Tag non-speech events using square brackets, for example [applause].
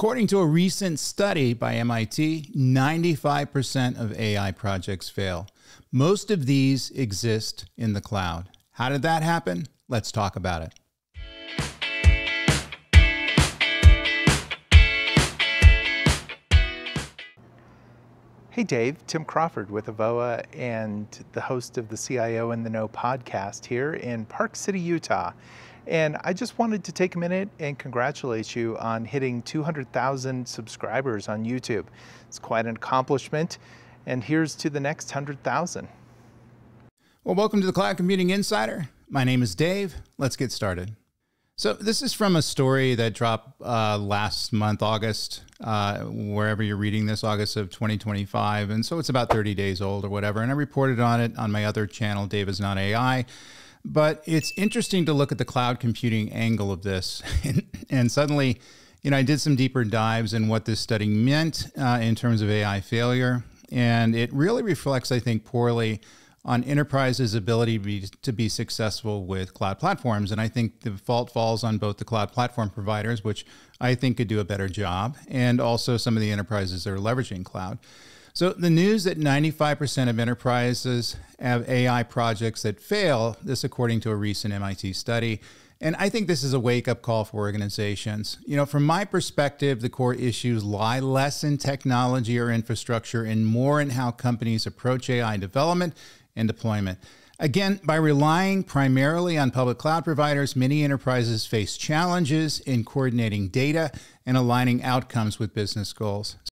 According to a recent study by MIT, 95% of AI projects fail. Most of these exist in the cloud. How did that happen? Let's talk about it. Hey Dave, Tim Crawford with Avoa and the host of the CIO in the Know podcast here in Park City, Utah. And I just wanted to take a minute and congratulate you on hitting 200,000 subscribers on YouTube. It's quite an accomplishment. And here's to the next 100,000. Well, welcome to the Cloud Computing Insider. My name is Dave. Let's get started. So, this is from a story that dropped uh, last month, August, uh, wherever you're reading this, August of 2025. And so it's about 30 days old or whatever. And I reported on it on my other channel, Dave is Not AI. But it's interesting to look at the cloud computing angle of this. [laughs] and, and suddenly, you know, I did some deeper dives in what this study meant uh, in terms of AI failure. And it really reflects, I think, poorly on enterprises' ability to be, to be successful with cloud platforms. And I think the fault falls on both the cloud platform providers, which I think could do a better job, and also some of the enterprises that are leveraging cloud. So, the news that 95% of enterprises have AI projects that fail, this according to a recent MIT study. And I think this is a wake up call for organizations. You know, from my perspective, the core issues lie less in technology or infrastructure and more in how companies approach AI development and deployment. Again, by relying primarily on public cloud providers, many enterprises face challenges in coordinating data and aligning outcomes with business goals.